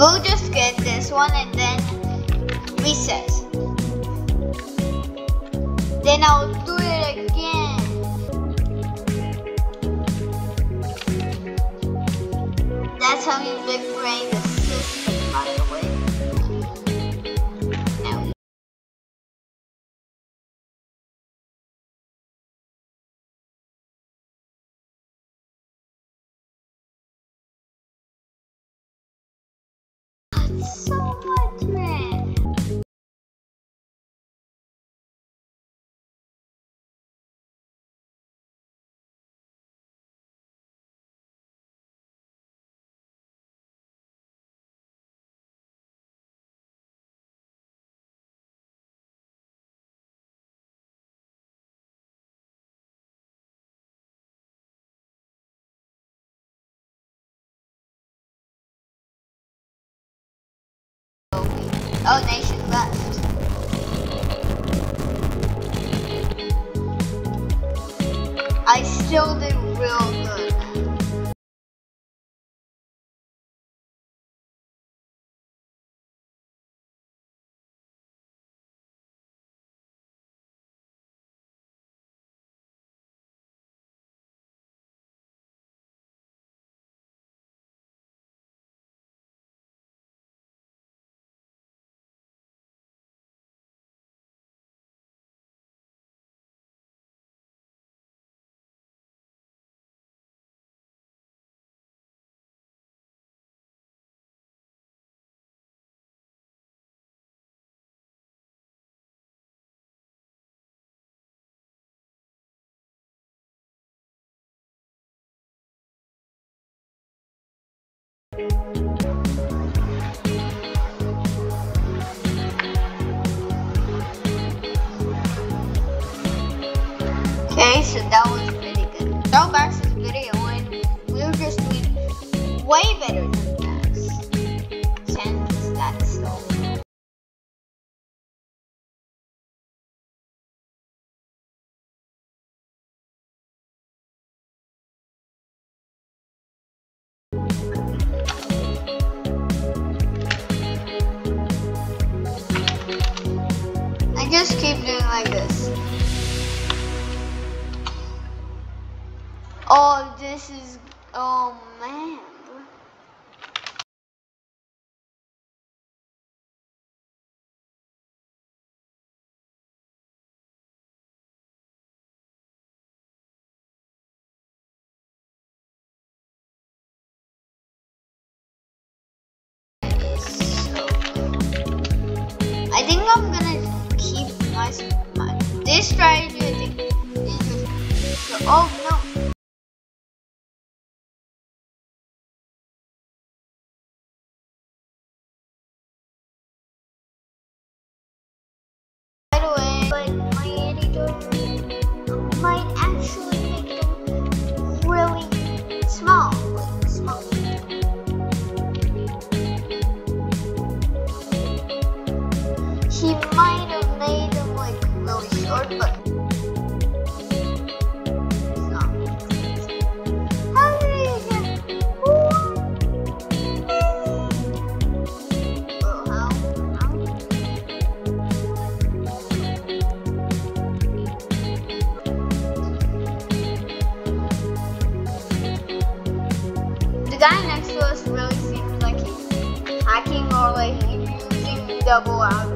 We'll just get this one and then reset. Then I'll do it again. That's how you big brain so Oh, nation left. I still did real good. Okay, so that was pretty good. Go back to the video and we were just doing way better than that. Since that's so. I just keep doing like this. Oh, this is. Oh man. I think I'm gonna keep my, my this strategy. I think is oh no. Double out